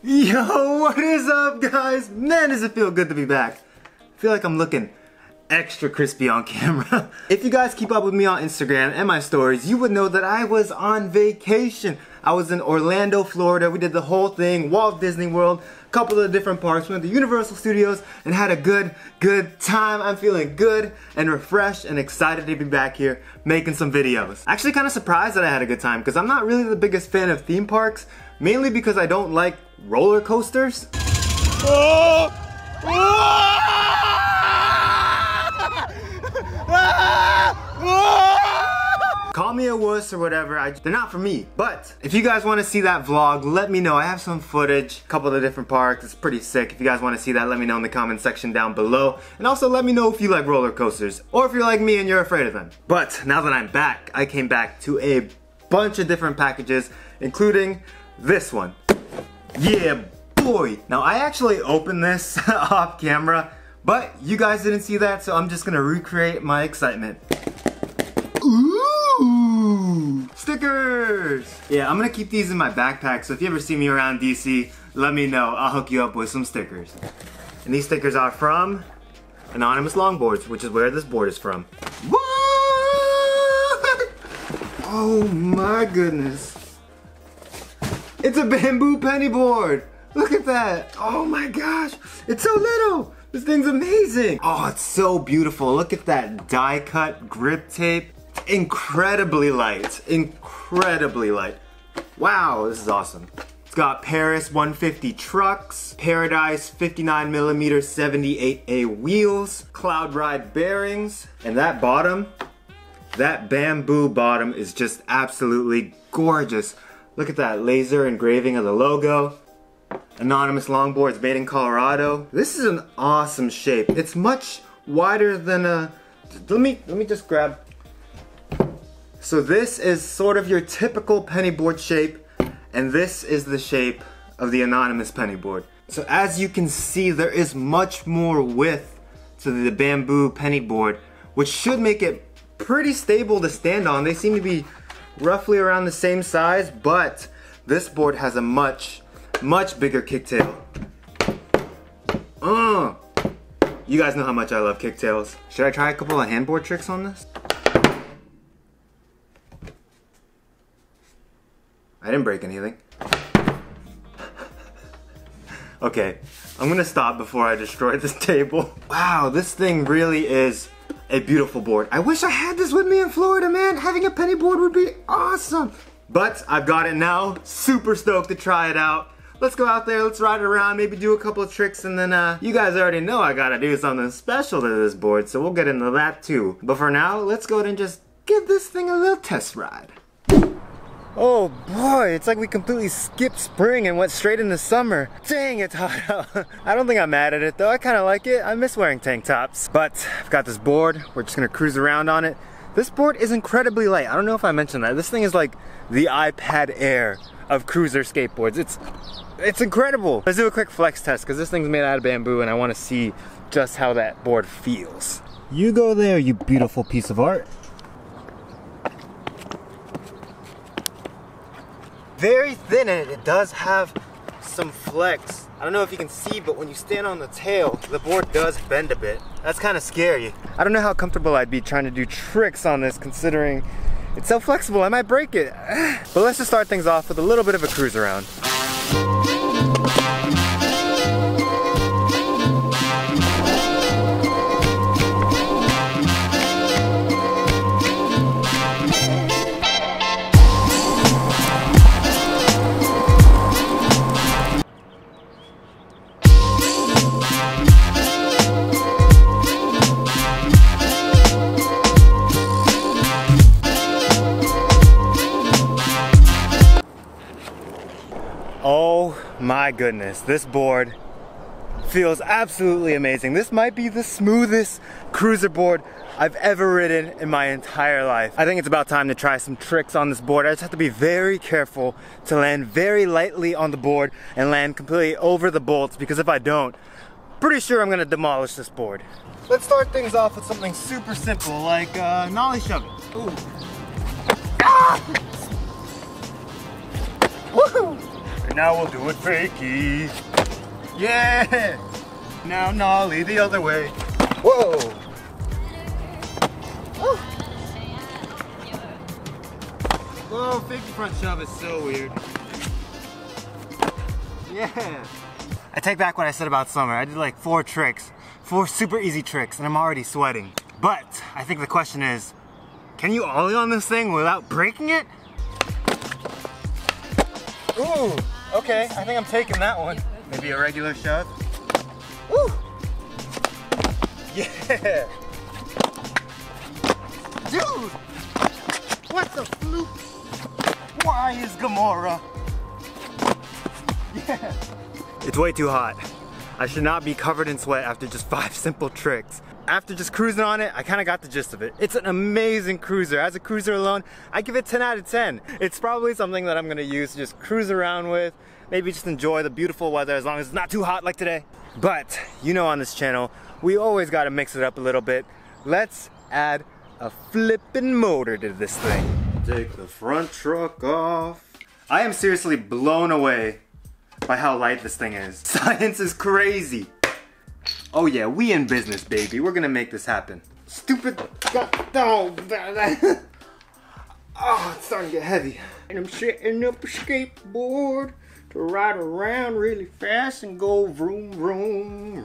Yo, what is up guys? Man, does it feel good to be back. I feel like I'm looking extra crispy on camera. if you guys keep up with me on Instagram and my stories, you would know that I was on vacation. I was in Orlando, Florida. We did the whole thing, Walt Disney World, a couple of different parks, went to Universal Studios and had a good, good time. I'm feeling good and refreshed and excited to be back here making some videos. Actually kind of surprised that I had a good time because I'm not really the biggest fan of theme parks, mainly because I don't like roller coasters. Call me a wuss or whatever, I, they're not for me. But if you guys want to see that vlog, let me know. I have some footage, a couple of different parks. It's pretty sick. If you guys want to see that, let me know in the comment section down below. And also let me know if you like roller coasters or if you're like me and you're afraid of them. But now that I'm back, I came back to a bunch of different packages, including this one. Yeah, boy. Now I actually opened this off camera, but you guys didn't see that, so I'm just gonna recreate my excitement. Ooh, stickers! Yeah, I'm gonna keep these in my backpack, so if you ever see me around DC, let me know. I'll hook you up with some stickers. And these stickers are from Anonymous Longboards, which is where this board is from. What? Oh my goodness. It's a bamboo penny board. Look at that. Oh my gosh. It's so little. This thing's amazing. Oh, it's so beautiful. Look at that die cut grip tape. Incredibly light. Incredibly light. Wow, this is awesome. It's got Paris 150 trucks, Paradise 59 millimeter 78A wheels, Cloud Ride bearings, and that bottom, that bamboo bottom is just absolutely gorgeous. Look at that laser engraving of the logo. Anonymous Longboards made in Colorado. This is an awesome shape. It's much wider than a, let me, let me just grab. So this is sort of your typical penny board shape, and this is the shape of the Anonymous penny board. So as you can see, there is much more width to the bamboo penny board, which should make it pretty stable to stand on. They seem to be roughly around the same size, but this board has a much, much bigger kicktail. Uh, you guys know how much I love kicktails. Should I try a couple of handboard tricks on this? I didn't break anything. okay, I'm gonna stop before I destroy this table. Wow, this thing really is a beautiful board. I wish I had this with me in Florida, man. Having a penny board would be awesome. But I've got it now. Super stoked to try it out. Let's go out there, let's ride around, maybe do a couple of tricks, and then uh, you guys already know I gotta do something special to this board, so we'll get into that too. But for now, let's go ahead and just give this thing a little test ride. Oh boy, it's like we completely skipped spring and went straight into summer. Dang, it's hot out. I don't think I'm mad at it though. I kind of like it. I miss wearing tank tops. But I've got this board. We're just gonna cruise around on it. This board is incredibly light. I don't know if I mentioned that. This thing is like the iPad Air of cruiser skateboards. It's it's incredible. Let's do a quick flex test because this thing's made out of bamboo and I want to see just how that board feels. You go there, you beautiful piece of art. Very thin and it does have some flex. I don't know if you can see, but when you stand on the tail, the board does bend a bit. That's kind of scary. I don't know how comfortable I'd be trying to do tricks on this considering it's so flexible, I might break it. But let's just start things off with a little bit of a cruise around. My goodness, this board feels absolutely amazing. This might be the smoothest cruiser board I've ever ridden in my entire life. I think it's about time to try some tricks on this board. I just have to be very careful to land very lightly on the board and land completely over the bolts because if I don't, pretty sure I'm gonna demolish this board. Let's start things off with something super simple like uh, nollie shove. Ooh. Ah! Now we'll do it fakie. Yeah! Now nollie the other way. Whoa! Whoa, fakie front shove is so weird. Yeah! I take back what I said about summer. I did like four tricks, four super easy tricks, and I'm already sweating. But I think the question is, can you ollie on this thing without breaking it? Ooh, okay, I think I'm taking that one. Maybe a regular shove. Woo! Yeah! Dude! What the fluke? Why is Gamora? Yeah! It's way too hot. I should not be covered in sweat after just five simple tricks. After just cruising on it, I kind of got the gist of it. It's an amazing cruiser. As a cruiser alone, I give it 10 out of 10. It's probably something that I'm gonna use to just cruise around with, maybe just enjoy the beautiful weather as long as it's not too hot like today. But, you know on this channel, we always gotta mix it up a little bit. Let's add a flippin' motor to this thing. Take the front truck off. I am seriously blown away by how light this thing is. Science is crazy. Oh yeah, we in business, baby. We're gonna make this happen. Stupid. Oh, oh it's starting to get heavy. And I'm setting up a skateboard to ride around really fast and go vroom vroom.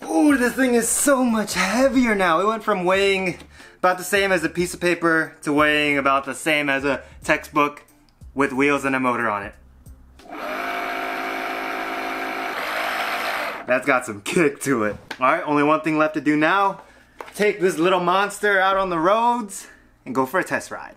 Oh, this thing is so much heavier now. It went from weighing about the same as a piece of paper to weighing about the same as a textbook with wheels and a motor on it. That's got some kick to it. All right, only one thing left to do now. Take this little monster out on the roads and go for a test ride.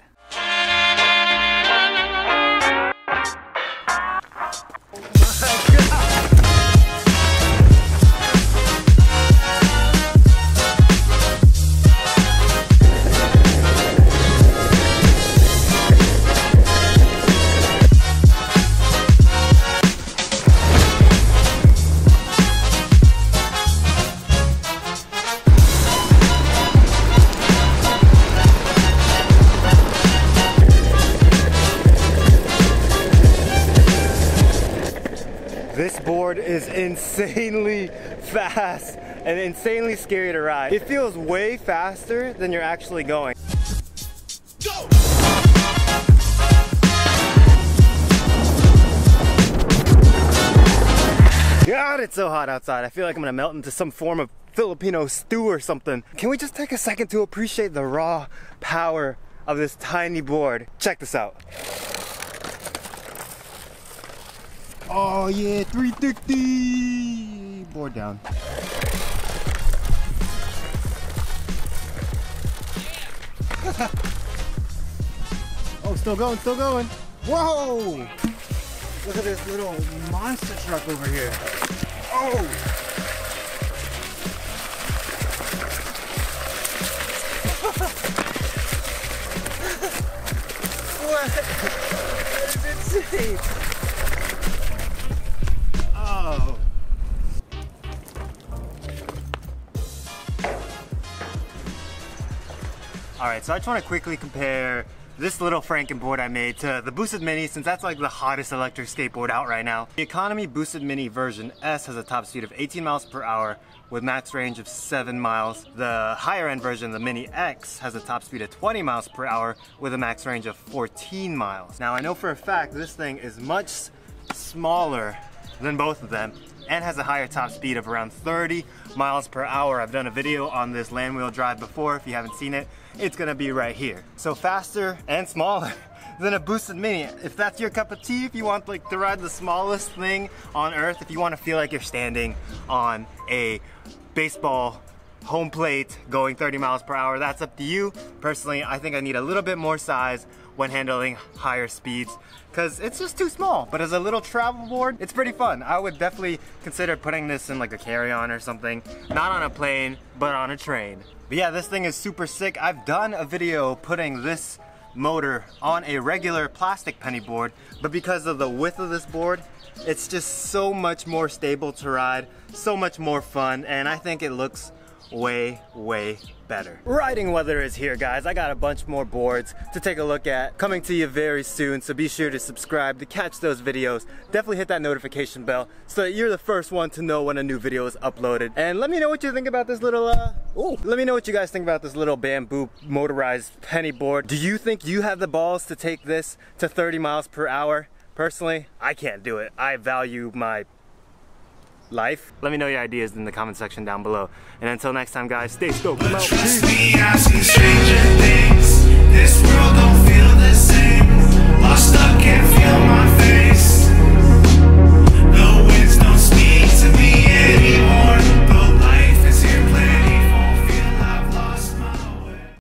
Insanely fast and insanely scary to ride. It feels way faster than you're actually going. Go! God, it's so hot outside. I feel like I'm gonna melt into some form of Filipino stew or something. Can we just take a second to appreciate the raw power of this tiny board? Check this out. Oh yeah, 360! Board down. oh, still going, still going. Whoa! Look at this little monster truck over here. Oh! Alright, so I just want to quickly compare this little Frankenboard I made to the Boosted Mini since that's like the hottest electric skateboard out right now. The Economy Boosted Mini version S has a top speed of 18 miles per hour with max range of 7 miles. The higher end version, the Mini X, has a top speed of 20 miles per hour with a max range of 14 miles. Now I know for a fact this thing is much smaller than both of them and has a higher top speed of around 30 miles per hour. I've done a video on this Landwheel drive before. If you haven't seen it, it's gonna be right here. So faster and smaller than a boosted mini. If that's your cup of tea, if you want like to ride the smallest thing on earth, if you want to feel like you're standing on a baseball home plate going 30 miles per hour, that's up to you. Personally, I think I need a little bit more size when handling higher speeds because it's just too small. But as a little travel board, it's pretty fun. I would definitely consider putting this in like a carry-on or something. Not on a plane, but on a train. But yeah, this thing is super sick. I've done a video putting this motor on a regular plastic penny board, but because of the width of this board, it's just so much more stable to ride, so much more fun, and I think it looks way, way better. Riding weather is here, guys. I got a bunch more boards to take a look at coming to you very soon, so be sure to subscribe to catch those videos. Definitely hit that notification bell so that you're the first one to know when a new video is uploaded. And let me know what you think about this little, uh, oh, let me know what you guys think about this little bamboo motorized penny board. Do you think you have the balls to take this to 30 miles per hour? Personally, I can't do it. I value my life? Let me know your ideas in the comment section down below. And until next time, guys, stay stoked. This world don't